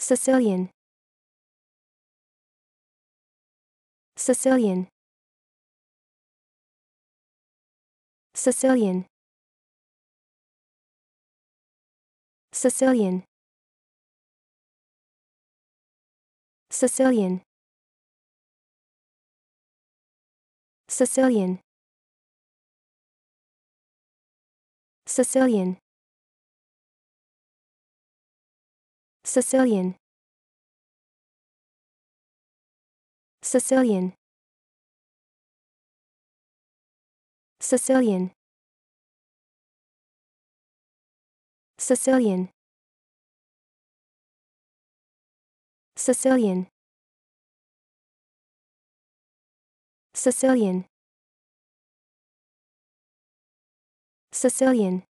Sicilian. Sicilian. Sicilian. Sicilian. Sicilian. Sicilian. Sicilian Sicilian. Sicilian. Sicilian. Sicilian. Sicilian. Sicilian. Sicilian